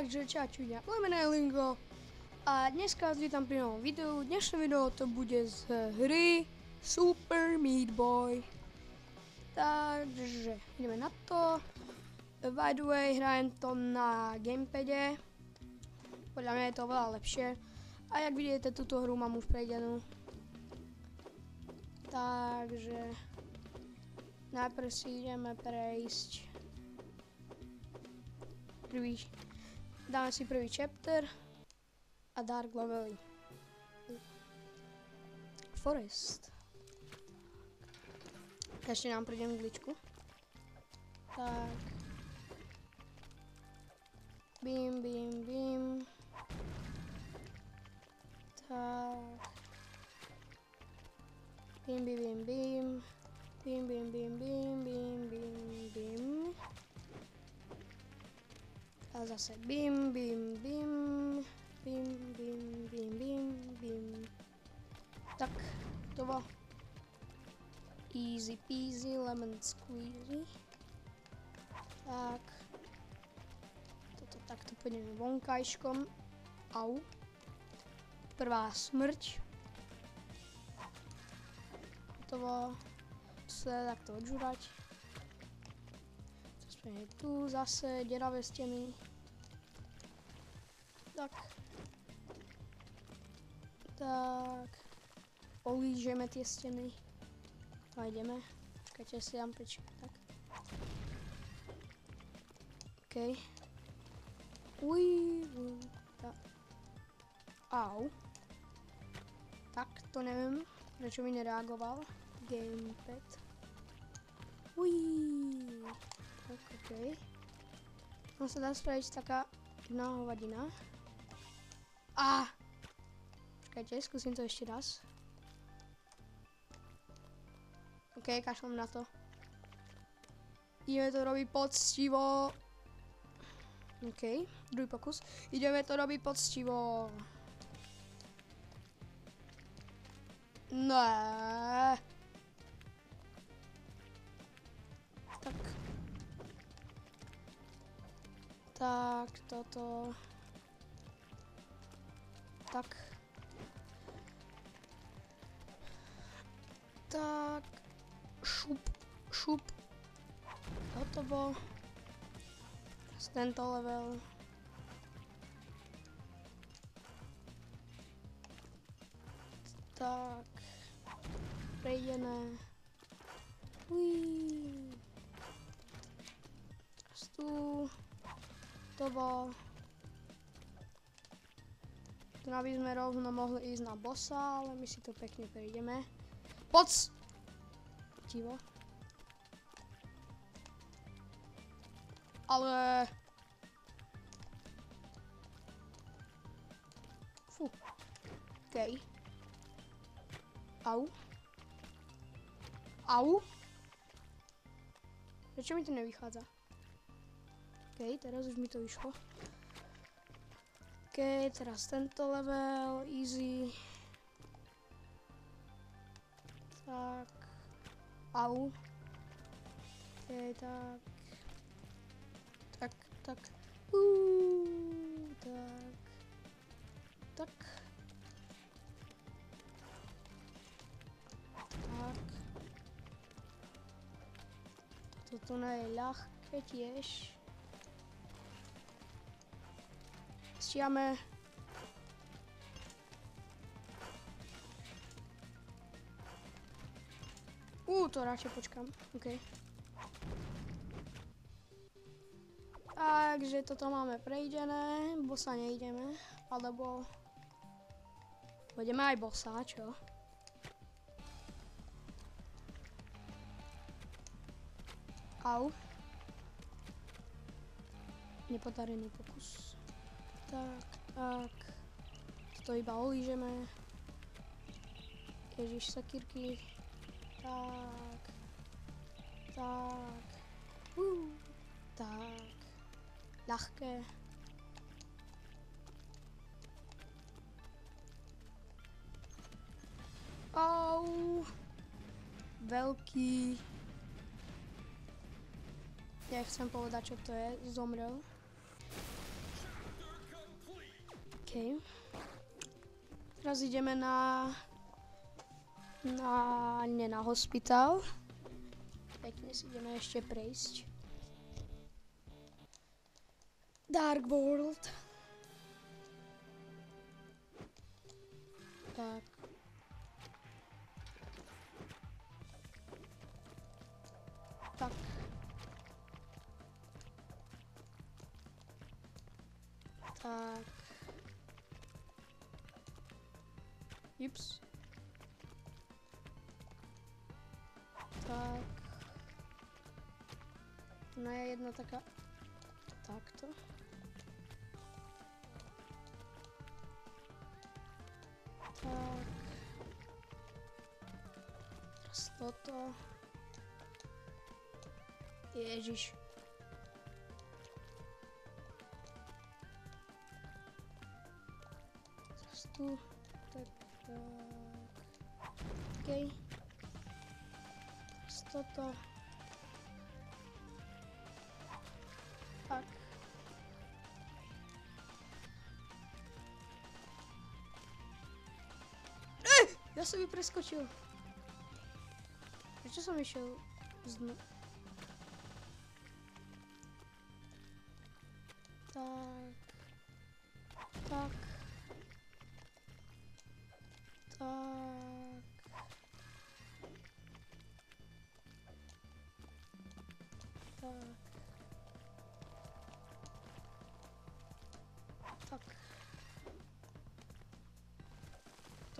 Takže čačuňa, Lemené Lingo a dneska vás vítam pri novom videu. Dnešné video to bude z hry Super Meat Boy. Takže ideme na to. By the way, hrajem to na gamepade. Podľa mňa je to veľa lepšie. A jak vidíte, túto hru mám už prejdenú. Takže najprv si ideme prejsť prvý Dáme si prvý chapter a Dark Levely. Forest. Ešte nám prídem gličku. Tak. Bim, bim, bim. Tak. Bim, bim, bim, bim. Bim, bim, bim, bim, bim, bim, bim. A zase bim, bim, bim, bim, bim, bim, bim, bim. Tak, to bolo easy peasy, lemon squeezy. Tak. Toto takto pôjdeme vonkajškom. Au. Prvá smrť. Hotovo. Sa takto odžúrať. Sme tu zase deravé steny. Tak. Tak. Olížeme tie steny. A ideme. Počkajte si dám peč. Tak. OK. Uj, tak. Au. Tak, to neviem, prečo mi nereagoval. Gamepad. Uj. Tak, okej. Okay. No sa dá spraviť taká jedna hovadina. Á! Počkajte, skúsim to ešte raz. OK, kašlom na to. Ideme to robiť poctivo. OK, druhý pokus. Ideme to robiť poctivo. Ne. Tak. Tak, toto. Tak. Tak. Šup, šup. Hotovo. Z tento level. Tak. Prejdené. Uííí. Teraz tu hotovo. Tu by sme rovno mohli ísť na bossa, ale my si to pekne prejdeme. Poc! Tivo. Ale... Fú. Okej. Au. Au. Prečo mi to nevychádza? OK, teraz už mi to vyšlo. OK, teraz tento level, easy. Tak. Au. OK, tak. Tak, tak. Uuu, tak. Tak. Tak. Toto je ľahké tiež. Stíhame. Uuu, to radšej počkám. OK. Takže toto máme prejdené, bossa nejdeme, alebo pôjdeme aj bossa, čo? Au. Nepodarený pokus. Tak, tak. Toto iba olížeme. Ježiš, sakírky. Tak. Tak. Uh, tak. Ľahké. Au. Veľký. Nechcem povedať, čo to je. Zomrel. OK. Teraz ideme na... Na... Nie na hospital. Pekne si ideme ešte prejsť. Dark World. Tak. Je jedna taká... Takto. Tak. Teraz toto. Ježiš. Teraz tu. Tak, tak. OK. Teraz toto. Eh! Ja som ju preskočil. Prečo som išiel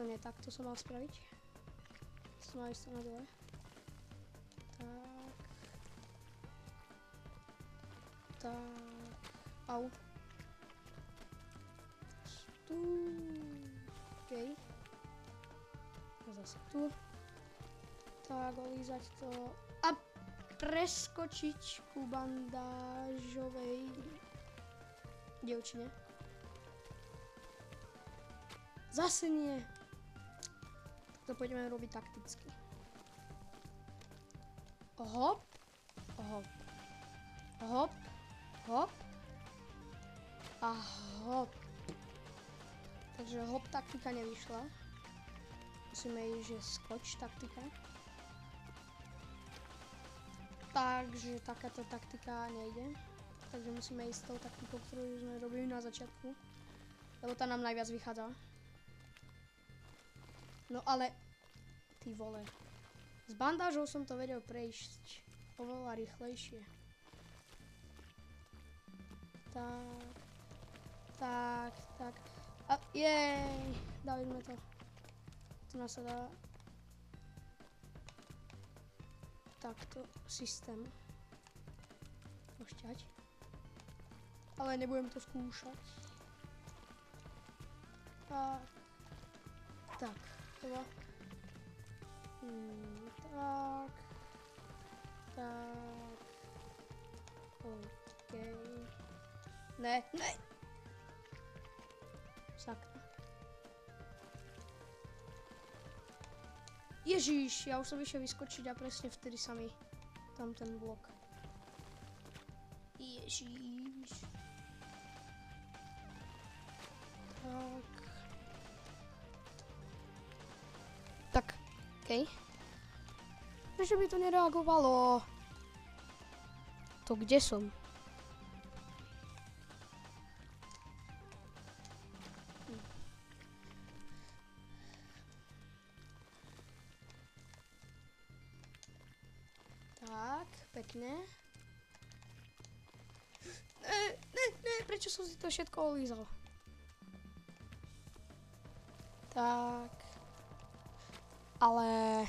To nie tak, to som mal spraviť. Som mal ísť na dole. Tak. Tak. Au. Tu. OK. A zase tu. Tak, olízať to. A preskočiť ku bandážovej dievčine. Zase nie. To poďme robiť takticky. Hop. Hop. Hop. Hop. A hop. Takže hop taktika nevyšla. Musíme ísť, že skoč taktika. Takže takáto taktika nejde. Takže musíme ísť s tou taktikou, ktorú sme robili na začiatku. Lebo tá nám najviac vychádza. No ale... Ty vole. S bandážou som to vedel prejsť oveľa rýchlejšie. Tak. Tak, tak. A jej, dali sme to. To nás sa dá takto systém pošťať. Ale nebudem to skúšať. Tak. Tak. Dva. Hmm, tak. Tak. OK. Ne, ne. Sakra. Ježíš, ja už som išiel vyskočiť a presne vtedy sa mi tam ten blok. Ježíš. Tak, okej. Prečo by to nereagovalo? To kde som? Tak, pekne. Ne, ne, ne, prečo som si to všetko olízal? Tak. Ale...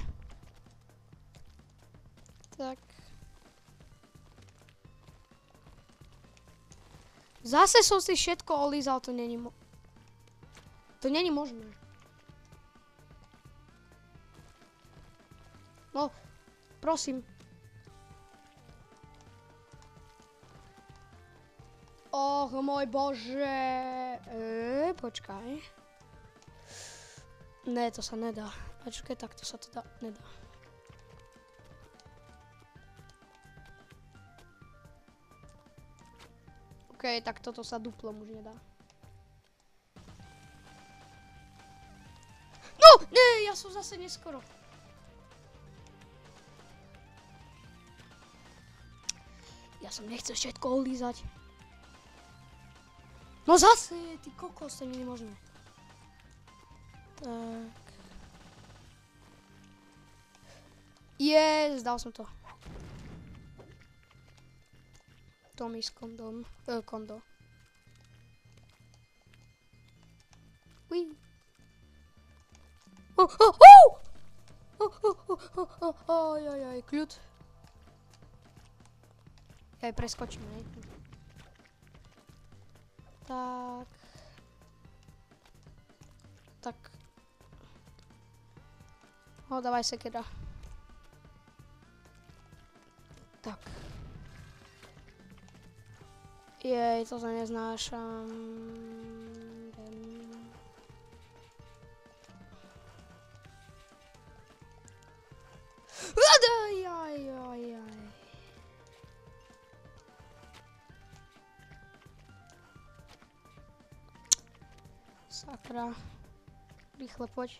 Tak. Zase som si všetko olízal, to není mo... To není možné. No, prosím. Och, môj bože. E, počkaj. Ne, to sa nedá. A čakaj, takto sa to dá, nedá. OK, tak toto sa duplom už nedá. No, ne, ja som zase neskoro. Ja som nechcel všetko olízať. No zase, ty kokos, to nie je možné. Uh... Je, zdal som to. Tommy s kondom. E, kondo. Ui. Oh, oh, oh! Oh, oh, oh, oh, oh, oj, oj, oj, kľud. Ja aj preskočím, hej. Tak. Tak. No, dávaj sekera. Tak. Jej, to sa neznášam. Idem. Aj, aj, aj, aj. Sakra. Rýchle poď.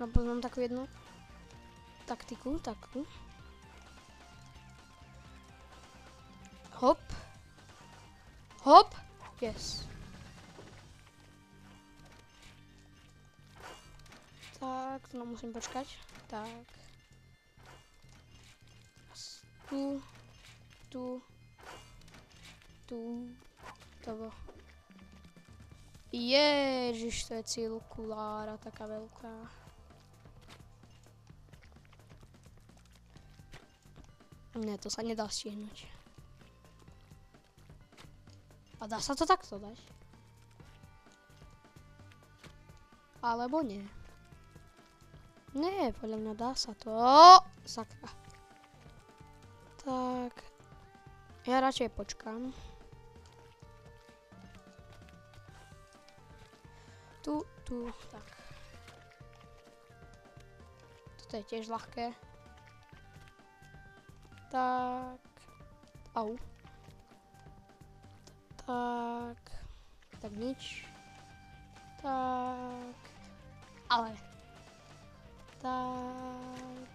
No. No. No poznám takú jednu taktiku, takú. Hop. Hop. Yes. Tak, nám musím počkať. Tak. Tu. Tu. Tu. To bolo. Ježiš, to je cirkulára taká veľká. Ne, to sa nedá stihnúť. A dá sa to takto dať? Alebo nie? Nie, podľa mňa dá sa to. Sakra. Tak. Ja radšej počkám. Tu, tu, tak. Toto je tiež ľahké. Tak. Au. Tak. Tak nič. Tak. Ale. Tak.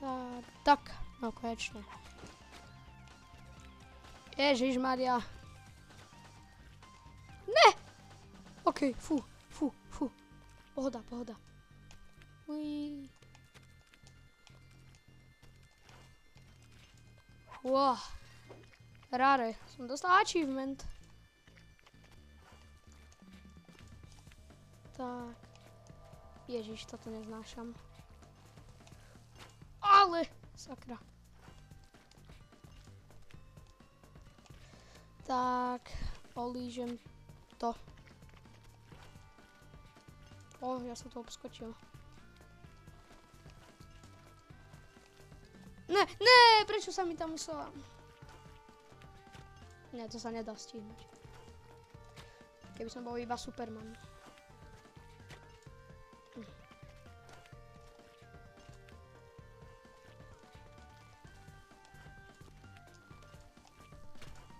Tak. Tak. No konečne. Ježiš Maria. Ne! OK, fú, fú, fú. Pohoda, pohoda. Wow. Rare. Som dostal achievement. Tak. Ježiš, toto neznášam. Ale! Sakra. Tak. Olížem to. O, ja som to obskočil. Ne, ne, prečo sa mi tam musela... Ne, to sa nedá stihnúť. Keby som bol iba Superman.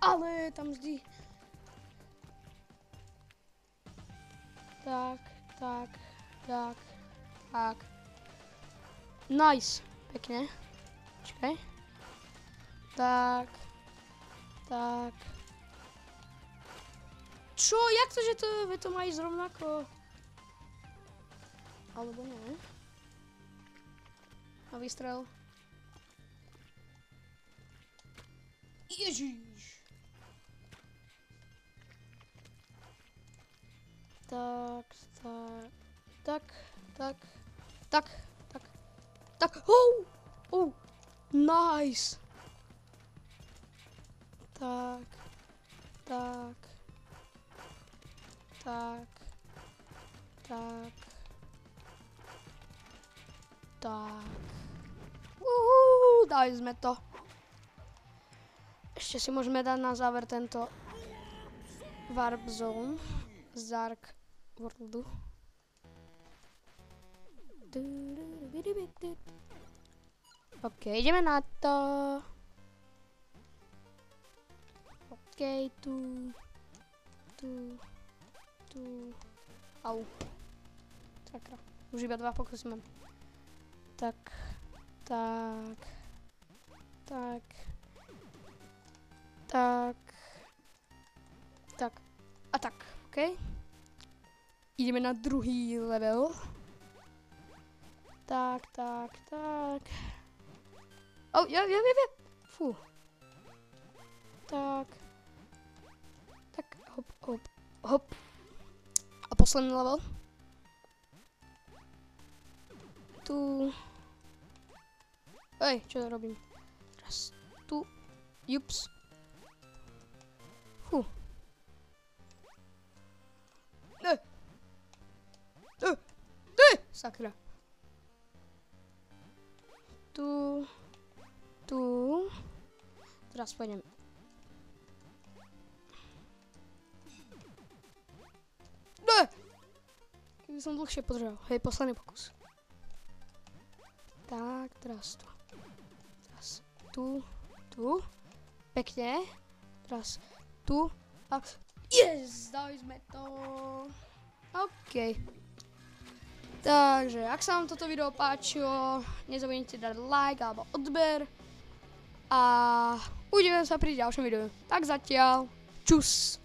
Ale tam vždy... Tak, tak, tak, tak. Nice, pekne. Počkaj. Tak. Tak. Čo? Jak to, že to, to má ísť rovnako? Alebo nie? A vystrel. Ježiš. Tak, tak, tak, tak, tak, tak, tak, oh, oh, Nice. Tak. Tak. Tak. Tak. Tak. Uhu, dali sme to. Ešte si môžeme dať na záver tento Warp Zone z Dark Worldu. Du, du, du, du, du, du. OK, ideme na to. Počkej, tu, tu, tu, au. Sakra, už iba dva pokusy mám. Tak, tak, tak, tak, tak a tak, OK? Ideme na druhý level. Tak, tak, tak. Oh, ja, ja, ja, ja. Fú. Tak. Tak, hop, hop, hop. A posledný level. Tu. Ej, čo to robím? Raz, tu. Jups. Fú. Ne. Ne. Ne. Sakra. Tu. Tu. Teraz pôjdem. Ne. Keby som dlhšie podržal. Hej, posledný pokus. Tak, teraz tu. Teraz tu. Tu. Pekne. Teraz tu. A yes, dali sme to. OK. Takže, ak sa vám toto video páčilo, nezabudnite dať like alebo odber. A uvidíme sa pri ďalšom videu. Tak zatiaľ, čus.